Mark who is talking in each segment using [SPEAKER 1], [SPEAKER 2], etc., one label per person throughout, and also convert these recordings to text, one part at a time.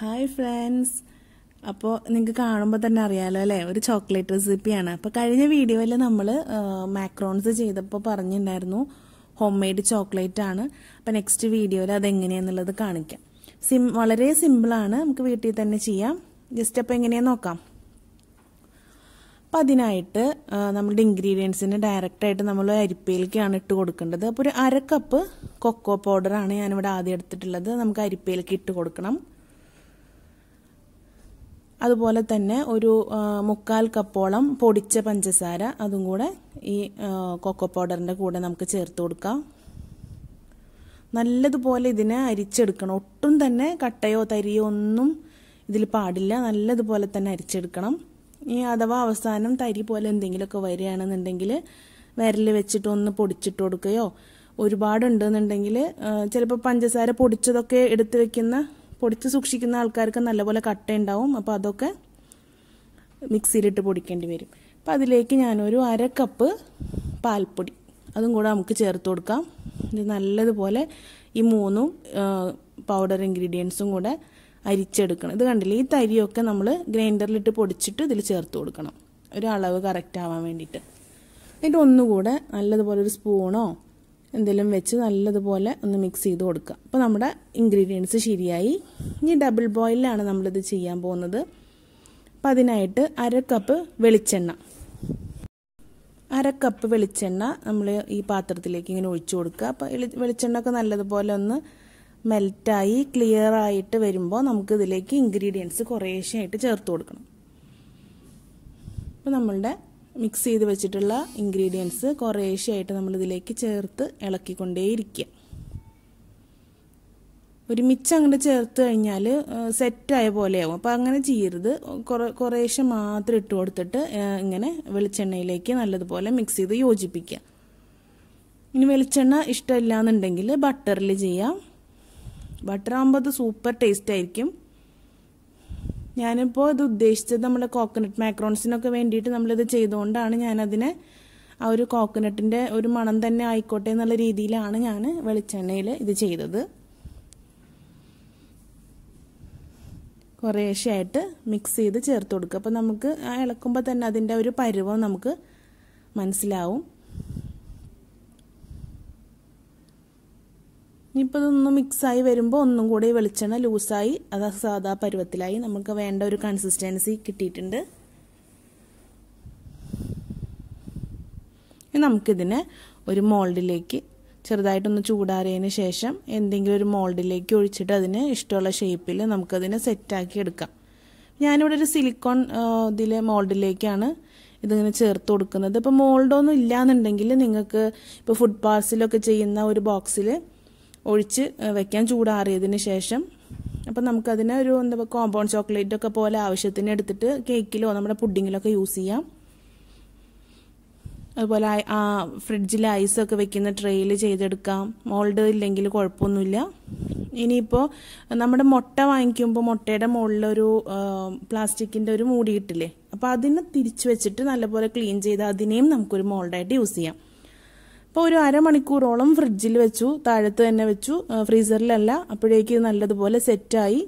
[SPEAKER 1] Hi friends അപ്പോൾ നിങ്ങൾക്ക് കാണുമ്പോൾ തന്നെ അറിയാലോ അല്ലേ? ഒരു ചോക്ലേറ്റ് റെസിപ്പിയാണ് അപ്പോൾ കഴിഞ്ഞ വീഡിയോയിൽ നമ്മൾ മാക്രോൺസ് ചെയ്തപ്പോൾ പറഞ്ഞിട്ടുണ്ടായിരുന്നു ഹോം മെയ്ഡ് ചോക്ലേറ്റ് ആണ്. അപ്പോൾ നെക്സ്റ്റ് വീഡിയോയിൽ അതെങ്ങനെയാണെന്നുള്ളത് കാണിക്കാം. സിം വളരെ സിമ്പിളാണ് നമുക്ക് വീട്ടിൽ തന്നെ ചെയ്യാം. ജസ്റ്റ് അപ്പോൾ എങ്ങനെയാന്ന് നോക്കാം. അപ്പം അതിനായിട്ട് നമ്മളുടെ ഇൻഗ്രീഡിയൻസിന് ഡയറക്റ്റായിട്ട് നമ്മൾ അരിപ്പയിലേക്കാണ് ഇട്ട് കൊടുക്കേണ്ടത്. അപ്പോൾ ഒരു അര കപ്പ് കൊക്കോ പൗഡറാണ് ഞാനിവിടെ ആദ്യം എടുത്തിട്ടുള്ളത്. നമുക്ക് അരിപ്പയിലേക്ക് ഇട്ട് കൊടുക്കണം. അതുപോലെ തന്നെ ഒരു മുക്കാൽ കപ്പോളം പൊടിച്ച പഞ്ചസാര അതും കൂടെ ഈ കൊക്കോ പൗഡറിന്റെ കൂടെ നമുക്ക് ചേർത്ത് കൊടുക്കാം. നല്ലതുപോലെ ഇതിനെ അരിച്ചെടുക്കണം. ഒട്ടും തന്നെ കട്ടയോ തരിയോ ഒന്നും ഇതിൽ പാടില്ല. നല്ലതുപോലെ തന്നെ അരിച്ചെടുക്കണം. ഈ അഥവാ അവസാനം തരി പോലെ എന്തെങ്കിലുമൊക്കെ വരികയാണെന്നുണ്ടെങ്കിൽ വിരൽ വെച്ചിട്ട് ഒന്ന് പൊടിച്ചിട്ട് കൊടുക്കുകയോ ഒരുപാടുണ്ടെന്നുണ്ടെങ്കിൽ ചിലപ്പോൾ പഞ്ചസാര പൊടിച്ചതൊക്കെ എടുത്ത് വെക്കുന്ന പൊടിച്ച് സൂക്ഷിക്കുന്ന ആൾക്കാർക്ക് നല്ലപോലെ കട്ട ഉണ്ടാവും അപ്പോൾ അതൊക്കെ മിക്സിയിലിട്ട് പൊടിക്കേണ്ടി വരും. അപ്പോൾ അതിലേക്ക് ഞാനൊരു അര കപ്പ് പാൽപ്പൊടി അതും കൂടെ നമുക്ക് ചേർത്ത് കൊടുക്കാം. ഇത് നല്ലതുപോലെ ഈ മൂന്നും പൗഡർ ഇൻഗ്രീഡിയൻസും കൂടെ അരിച്ചെടുക്കണം. ഇത് കണ്ടില്ലേ? ഈ തരിയൊക്കെ നമ്മൾ ഗ്രൈൻഡറിലിട്ട് പൊടിച്ചിട്ട് ഇതിൽ ചേർത്ത് കൊടുക്കണം. ഒരു അളവ് കറക്റ്റ് ആവാൻ വേണ്ടിയിട്ട്. എന്നിട്ട് ഒന്നുകൂടെ നല്ലതുപോലെ ഒരു സ്പൂണോ എന്തെങ്കിലും വെച്ച് നല്ലതുപോലെ ഒന്ന് മിക്സ് ചെയ്ത് കൊടുക്കുക. അപ്പോൾ നമ്മുടെ ഇൻഗ്രീഡിയൻസ് ശരിയായി. ഇനി ഡബിൾ ബോയിലാണ് നമ്മളിത് ചെയ്യാൻ പോകുന്നത്. അപ്പം അതിനായിട്ട് അര കപ്പ് വെളിച്ചെണ്ണ. അര കപ്പ് വെളിച്ചെണ്ണ നമ്മൾ ഈ പാത്രത്തിലേക്ക് ഇങ്ങനെ ഒഴിച്ചു കൊടുക്കുക. അപ്പോൾ വെളിച്ചെണ്ണ ഒക്കെ നല്ലതുപോലെ ഒന്ന് മെൽറ്റായി ക്ലിയർ ആയിട്ട് വരുമ്പോൾ നമുക്ക് ഇതിലേക്ക് ഇൻഗ്രീഡിയൻസ് കുറേശ്ശെ ആയിട്ട് ചേർത്ത് കൊടുക്കണം. അപ്പോൾ നമ്മളുടെ മിക്സ് ചെയ്ത് വെച്ചിട്ടുള്ള ഇൻഗ്രീഡിയൻസ് കുറേശ്ശെയായിട്ട് നമ്മളിതിലേക്ക് ചേർത്ത് ഇളക്കിക്കൊണ്ടേയിരിക്കുക. ഒരുമിച്ച് അങ്ങോട്ട് ചേർത്ത് കഴിഞ്ഞാൽ സെറ്റായ പോലെയാവും. അപ്പോൾ അങ്ങനെ ചെയ്യരുത്. കുറേ കുറേശ്ശെ മാത്രം ഇട്ട് കൊടുത്തിട്ട് ഇങ്ങനെ വെളിച്ചെണ്ണയിലേക്ക് നല്ലതുപോലെ മിക്സ് ചെയ്ത് യോജിപ്പിക്കുക. ഇനി വെളിച്ചെണ്ണ ഇഷ്ടമില്ല എന്നുണ്ടെങ്കിൽ ബട്ടറിൽ ചെയ്യാം. ബട്ടർ ആകുമ്പോൾ അത് സൂപ്പർ ടേസ്റ്റ് ആയിരിക്കും. ഞാനിപ്പോൾ ഇത് ഉദ്ദേശിച്ചത് നമ്മുടെ കോക്കനട്ട് മാക്രോൺസിനൊക്കെ വേണ്ടിയിട്ട് നമ്മളിത് ചെയ്തുകൊണ്ടാണ് ഞാനതിനെ ആ ഒരു കോക്കനട്ടിന്റെ ഒരു മണം തന്നെ ആയിക്കോട്ടെ എന്നുള്ള രീതിയിലാണ് ഞാൻ വെളിച്ചെണ്ണയിൽ ഇത് ചെയ്തത്. കുറേശ്ശെയായിട്ട് മിക്സ് ചെയ്ത് ചേർത്ത് കൊടുക്കുക. അപ്പോൾ നമുക്ക് ഇളക്കുമ്പോൾ തന്നെ അതിന്റെ ഒരു പരുവം നമുക്ക് മനസ്സിലാവും. ഇനിയിപ്പോൾ ഇതൊന്ന് മിക്സായി വരുമ്പോൾ ഒന്നും കൂടി വെളിച്ചെണ്ണ ലൂസായി അത് സാധാ പരുവത്തിലായി നമുക്ക് വേണ്ട ഒരു കൺസിസ്റ്റൻസി കിട്ടിയിട്ടുണ്ട്. നമുക്കിതിനെ ഒരു മോൾഡിലേക്ക് ചെറുതായിട്ടൊന്ന് ചൂടാറിയതിന് ശേഷം എന്തെങ്കിലും ഒരു മോൾഡിലേക്ക് ഒഴിച്ചിട്ട് അതിന് ഇഷ്ടമുള്ള ഷേപ്പിൽ നമുക്കതിനെ സെറ്റാക്കി എടുക്കാം. ഞാനിവിടെ ഒരു സിലിക്കോൺ ഇതിലെ മോൾഡിലേക്കാണ് ഇതിങ്ങനെ ചേർത്ത് കൊടുക്കുന്നത്. ഇപ്പോൾ മോൾഡൊന്നും ഇല്ലയെന്നുണ്ടെങ്കിൽ നിങ്ങൾക്ക് ഇപ്പോൾ ഫുഡ് പാർസലൊക്കെ ചെയ്യുന്ന ഒരു ബോക്സിൽ ഒഴിച്ച് വെക്കാൻ ചൂടാറിയതിന് ശേഷം അപ്പം നമുക്കതിനെ ഒരു എന്താ കോമ്പൗണ്ട് ചോക്ലേറ്റ് ഒക്കെ പോലെ ആവശ്യത്തിന് എടുത്തിട്ട് കേക്കിലോ നമ്മുടെ പുഡിങ്ങിലൊക്കെ യൂസ് ചെയ്യാം. അതുപോലെ ആ ഫ്രിഡ്ജിൽ ഐസൊക്കെ വെക്കുന്ന ട്രെയിൽ ചെയ്തെടുക്കാം. മോൾഡ് ഇല്ലെങ്കിൽ കുഴപ്പമൊന്നുമില്ല. ഇനിയിപ്പോൾ നമ്മുടെ മുട്ട വാങ്ങിക്കുമ്പോൾ മുട്ടയുടെ മുകളിലൊരു പ്ലാസ്റ്റിക്കിന്റെ ഒരു മൂടി കിട്ടില്ലേ? അപ്പോൾ അതിനെ തിരിച്ചു വെച്ചിട്ട് നല്ലപോലെ ക്ലീൻ ചെയ്ത് അതിനെയും നമുക്കൊരു മോൾഡായിട്ട് യൂസ് ചെയ്യാം. അപ്പോൾ ഒരു അരമണിക്കൂറോളം ഫ്രിഡ്ജിൽ വെച്ചു താഴത്ത് തന്നെ വെച്ചു ഫ്രീസറിലല്ല. അപ്പോഴേക്ക് നല്ലതുപോലെ സെറ്റായി.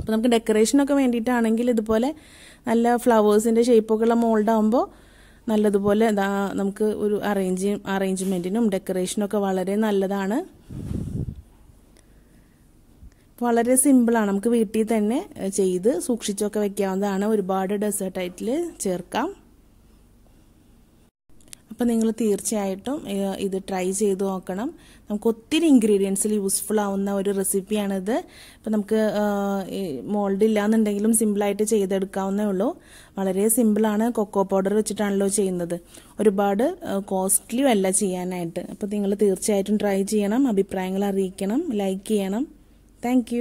[SPEAKER 1] അപ്പോൾ നമുക്ക് ഡെക്കറേഷനൊക്കെ വേണ്ടിയിട്ടാണെങ്കിൽ ഇതുപോലെ നല്ല ഫ്ലവേഴ്സിന്റെ ഷേപ്പൊക്കെ ഉള്ള മോൾഡാകുമ്പോൾ നല്ലതുപോലെ നമുക്ക് ഒരു അറേഞ്ച് അറേഞ്ച്മെന്റിനും ഡെക്കറേഷനൊക്കെ വളരെ നല്ലതാണ്. വളരെ സിമ്പിളാണ് നമുക്ക് വീട്ടിൽ തന്നെ ചെയ്ത് സൂക്ഷിച്ചൊക്കെ വെക്കാവുന്നതാണ്. ഒരുപാട് ഡെസേർട്ടായിട്ടിൽ ചേർക്കാം. അപ്പോൾ നിങ്ങൾ തീർച്ചയായിട്ടും ഇത് ട്രൈ ചെയ്ത് നോക്കണം. നമുക്ക് ഒത്തിരി ഇൻഗ്രീഡിയൻസിൽ യൂസ്ഫുൾ ആവുന്ന ഒരു റെസിപ്പിയാണിത് അപ്പോൾ നമുക്ക് മോൾഡ് ഇല്ലാന്നുണ്ടെങ്കിലും സിമ്പിളായിട്ട് ചെയ്തെടുക്കാവുന്നേ ഉള്ളൂ. വളരെ സിമ്പിളാണ് കൊക്കോ പൗഡർ വെച്ചിട്ടാണല്ലോ ചെയ്യുന്നത്. ഒരുപാട് കോസ്റ്റ്ലിയും അല്ല ചെയ്യാനായിട്ട്. അപ്പോൾ നിങ്ങൾ തീർച്ചയായിട്ടും ട്രൈ ചെയ്യണം. അഭിപ്രായങ്ങൾ അറിയിക്കണം. ലൈക്ക് ചെയ്യണം. താങ്ക്